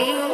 be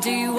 Thank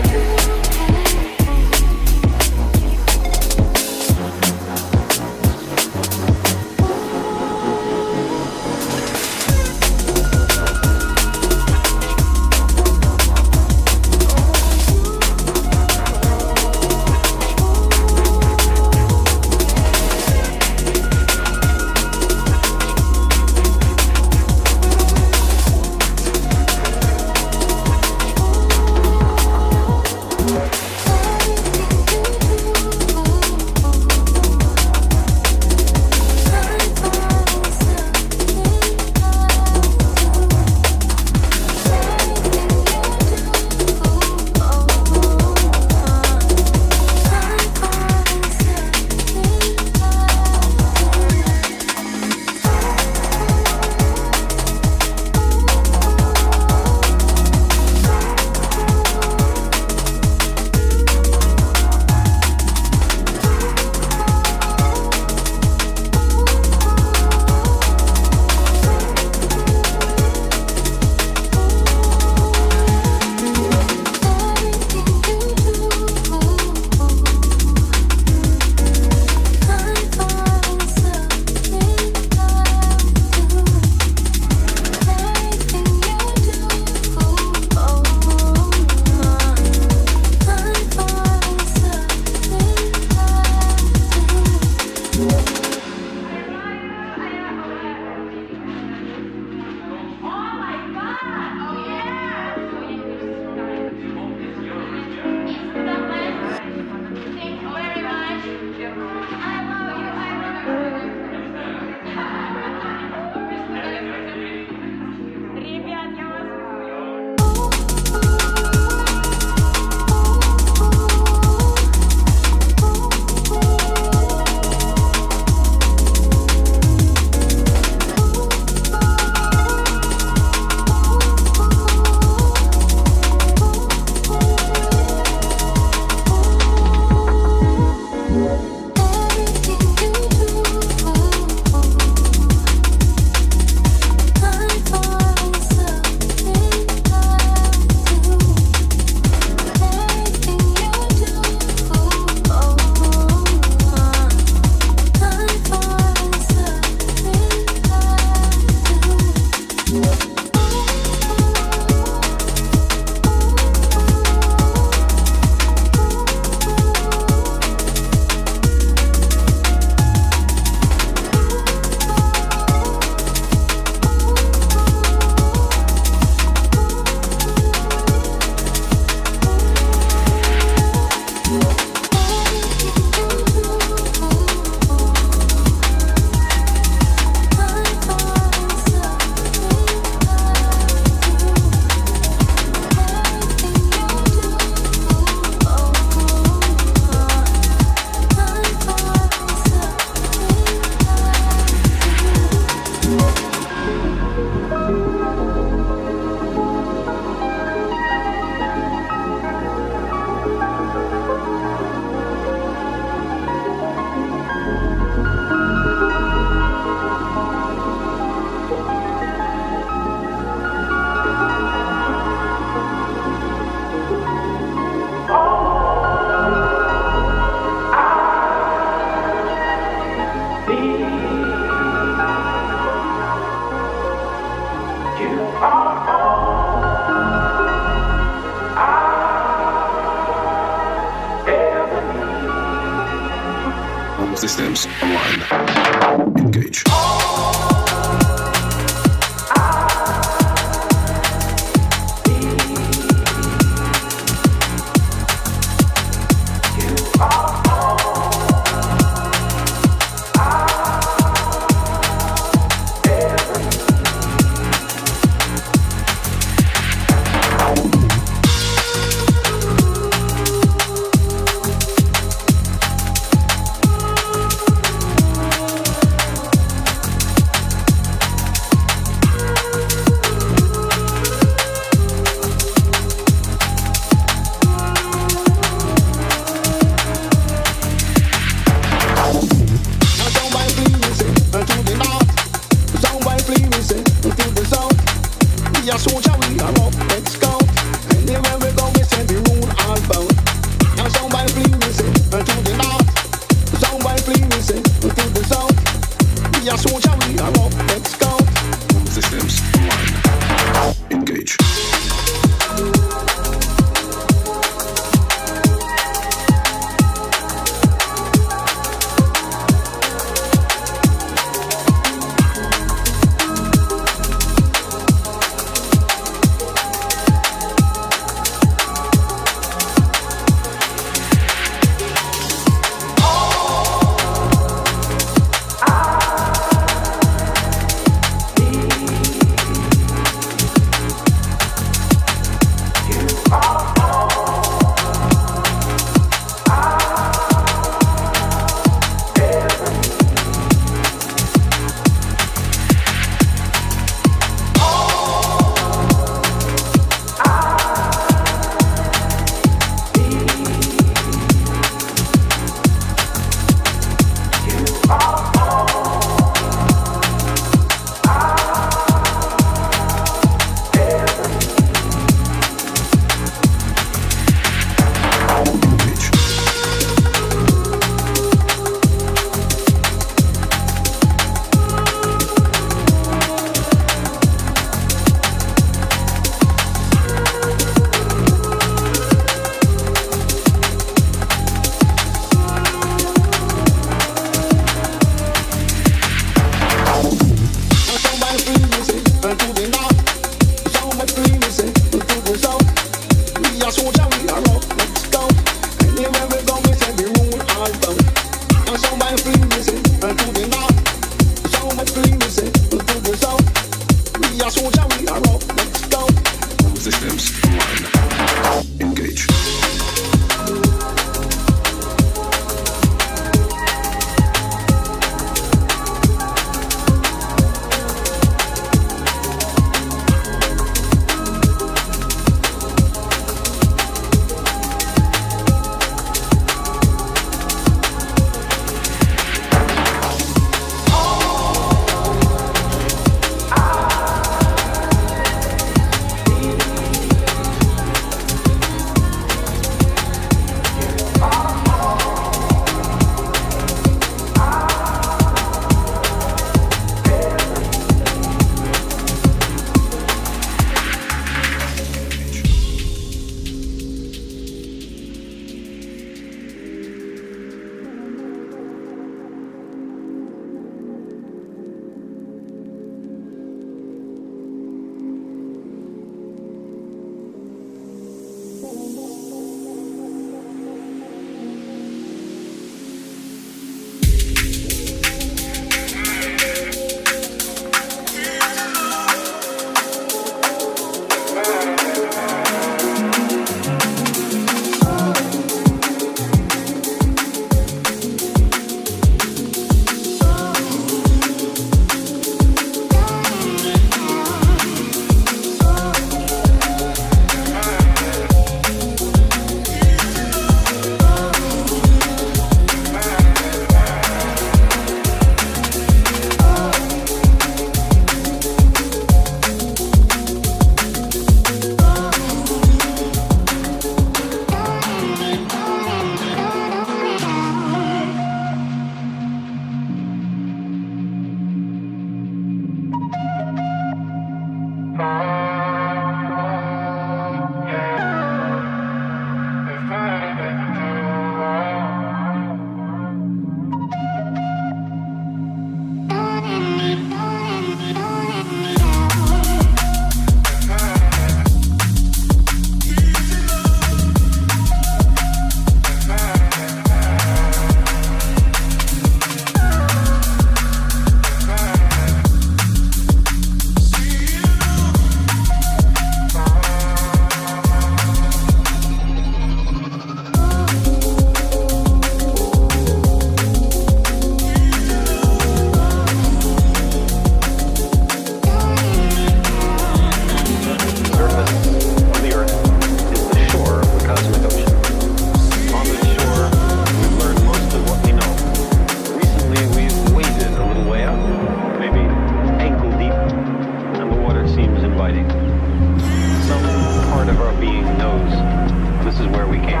is where we came